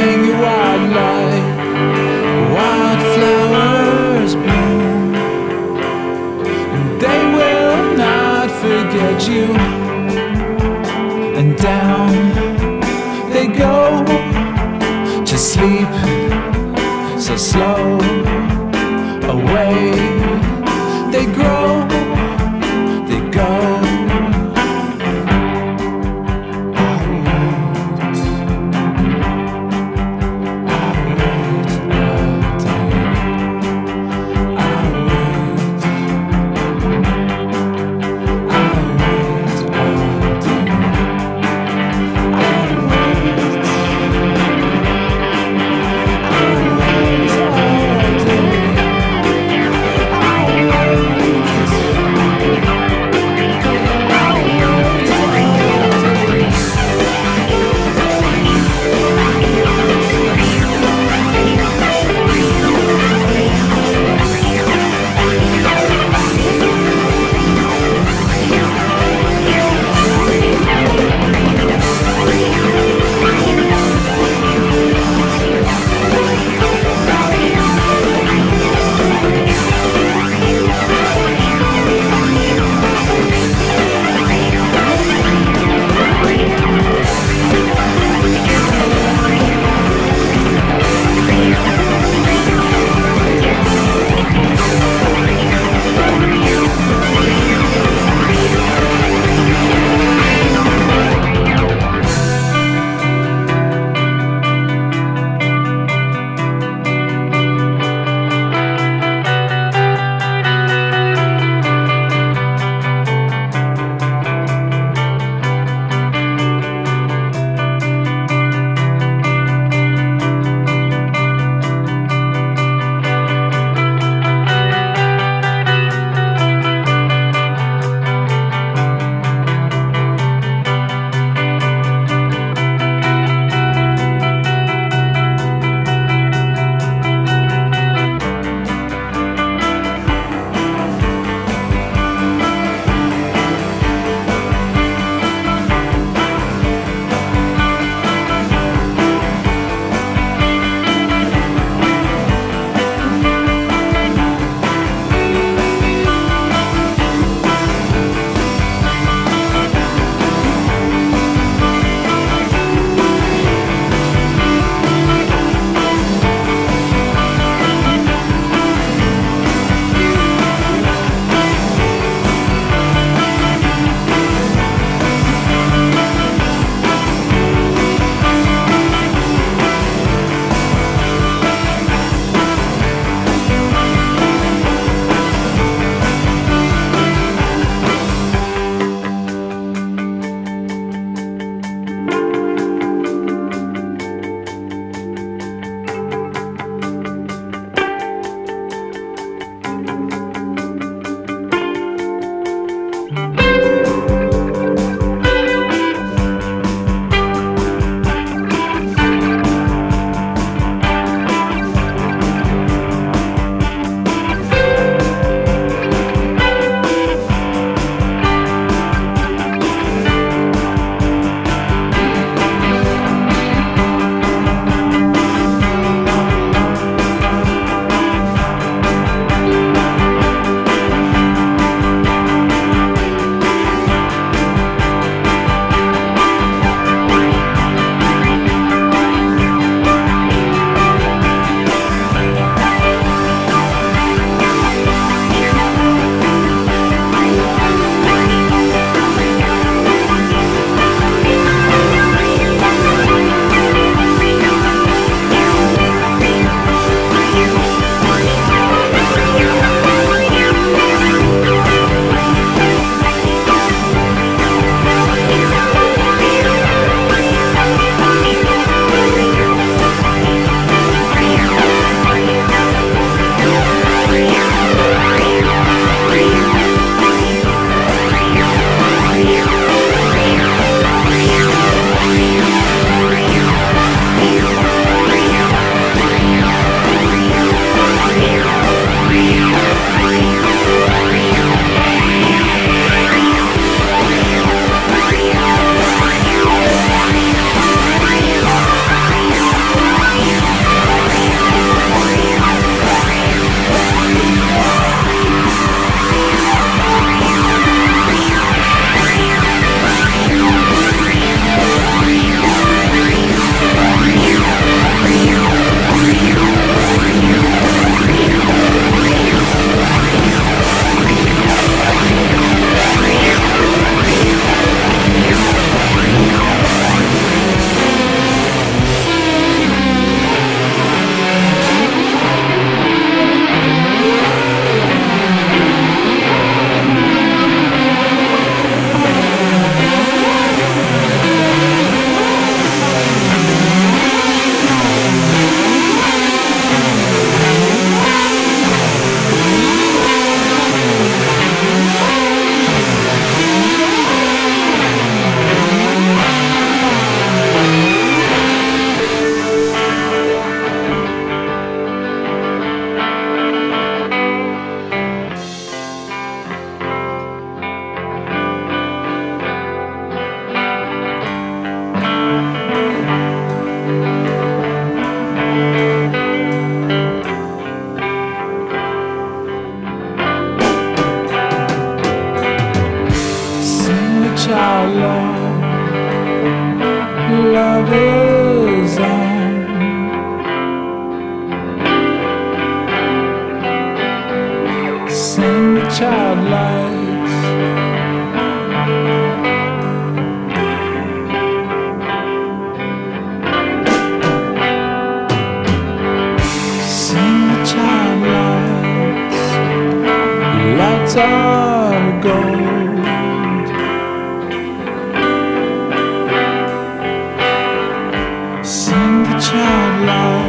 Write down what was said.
sing you wild like wildflowers bloom. And they will not forget you. And down they go to sleep so slow. how love is. sing the child loud.